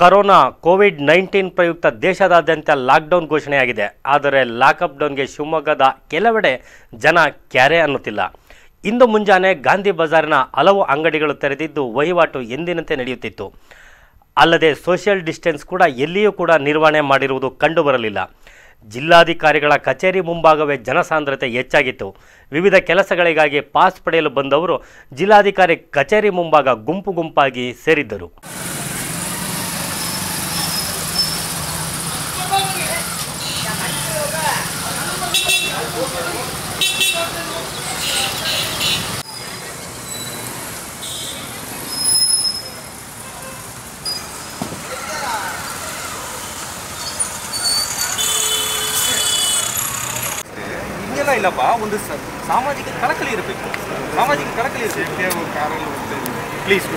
Corona Covid nineteen ಪ್ರಯುಕ್ತ ದೇಶದಾದ್ಯಂತ lockdown ಘೋಷಣೆಯಾಗಿದೆ. ಆದರೆ ಲಾಕಪ್ ಡೌನ್ಗೆ ಶಿವಮೊಗ್ಗದ ಕೆಲವೆಡೆ ಜನ ಕ್ಯಾರೆ ಅನ್ನುತ್ತಿಲ್ಲ. ಇಂದು ಮುಂಜಾನೆ ಗಾಂಧಿ ಬಜಾರ್ನ ಹಲವು ಅಂಗಡಿಗಳು ತೆರೆದಿದ್ದು ವಹಿವಾಟು ಎಂದಿನಂತೆ ನಡೆಯುತ್ತಿತ್ತು. ಅಲ್ಲದೆ ಸೋಷಿಯಲ್ ಡಿಸ್ಟೆನ್ಸ್ ಕೂಡ ಎಲ್ಲಿಯೂ ಕೂಡ ನಿರ್ವಹಣೆ ಮಾಡಿರುವುದು ಕಂಡುಬರಲಿಲ್ಲ. ಜಿಲ್ಲಾಧಿಕಾರಿಗಳ ಕಚೇರಿ ಮುಂಭಾಗವೇ ಜನಸಾಂದ್ರತೆ ಹೆಚ್ಚಾಗಿತ್ತು. ವಿವಿಧ ಕೆಲಸಗಳಿಗಾಗಿ ಪಾಸ್ ಪಡೆಯಲು ಬಂದವರು ಜಿಲ್ಲಾಧಿಕಾರಿ ಕಚೇರಿ ಮುಂಭಾಗ ಗುಂಪು ಗುಂಪಾಗಿ ಸೇರಿದ್ದರು. ಇಲ್ಲಪ್ಪ ಒಂದು ಸ- ಸಾಮಾಜಿಕ ಕಳಕಳಿ ಇರಬೇಕು ಸಾಮಾಜಿಕ ಕಳಕಳಿ ಇರಬೇಕು ಕಾರಲ್ಲಿ ಹೋಗ್ತಾ ಇದ್ದೀವಿ ಪ್ಲೀಸ್